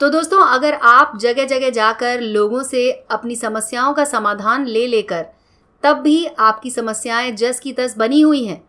तो दोस्तों, अगर आप जगह जगह जाकर लोगों से अपनी समस्याओं का समाधान ले लेकर तब भी आपकी समस्याएँ जस की तस बनी हुई हैं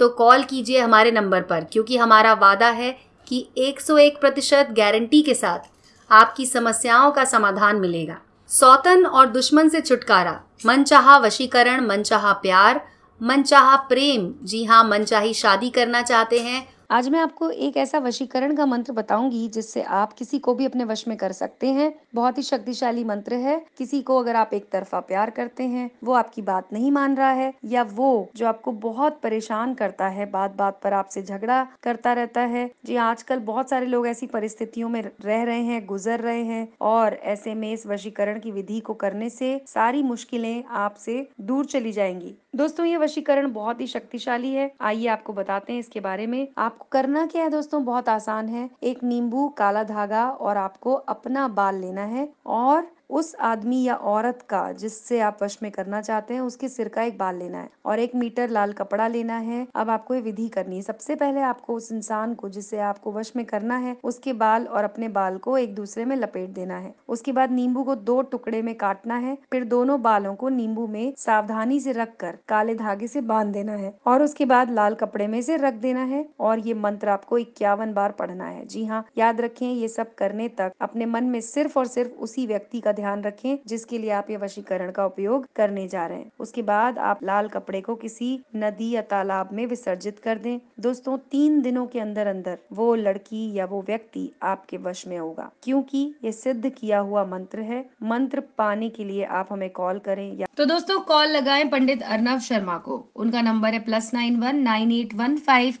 तो कॉल कीजिए हमारे नंबर पर, क्योंकि हमारा वादा है कि 101 प्रतिशत गारंटी के साथ आपकी समस्याओं का समाधान मिलेगा। सौतन और दुश्मन से छुटकारा। मनचाहा वशीकरण मनचाहा प्यार मनचाहा प्रेम। जी हाँ मनचाही शादी करना चाहते हैं आज मैं आपको एक ऐसा वशीकरण का मंत्र बताऊँगी, जिससे आप किसी को भी अपने वश में कर सकते हैं। बहुत ही शक्तिशाली मंत्र है। किसी को अगर आप एक तरफा प्यार करते हैं, वो आपकी बात नहीं मान रहा है, या वो जो आपको बहुत परेशान करता है बात बात पर आपसे झगड़ा करता रहता है। जी आजकल बहुत सारे लोग ऐसी परिस्थितियों में रह रहे हैं, गुजर रहे हैं, और ऐसे में इस वशीकरण की विधि को करने से सारी मुश्किलें आपसे दूर चली जाएँगी। दोस्तों, ये वशीकरण बहुत ही शक्तिशाली है। आइए आपको बताते हैं इसके बारे में। आप आपको करना क्या है दोस्तों? बहुत आसान है। एक नींबू, काला धागा और आपको अपना बाल लेना है और उस आदमी या औरत का जिससे आप वश में करना चाहते हैं, उसके सिर का एक बाल लेना है और एक मीटर लाल कपड़ा लेना है। अब आपको ये विधि करनी है। सबसे पहले आपको उस इंसान को जिससे आपको वश में करना है, उसके बाल और अपने बाल को एक दूसरे में लपेट देना है। उसके बाद नींबू को दो टुकड़े में काटना है, फिर दोनों बालों को नींबू में सावधानी से रख कर काले धागे से बाँध देना है और उसके बाद लाल कपड़े में से रख देना है और ये मंत्र आपको इक्यावन बार पढ़ना है। जी हाँ याद रखें, ये सब करने तक अपने मन में सिर्फ़ और सिर्फ़ उसी व्यक्ति का ध्यान रखें, जिसके लिए आप ये वशीकरण का उपयोग करने जा रहे हैं। उसके बाद आप लाल कपड़े को किसी नदी या तालाब में विसर्जित कर दें। दोस्तों, तीन दिनों के अंदर अंदर वो लड़की या वो व्यक्ति आपके वश में होगा। क्योंकि ये सिद्ध किया हुआ मंत्र है। मंत्र पाने के लिए आप हमें कॉल करें या तो दोस्तों, कॉल लगाए पंडित अर्नव शर्मा को। उनका नंबर है plus nine one nine eight one five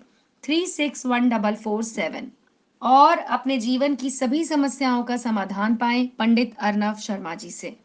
three six one double four seven. और अपने जीवन की सभी समस्याओं का समाधान पाएँ पंडित अर्नव शर्मा जी से।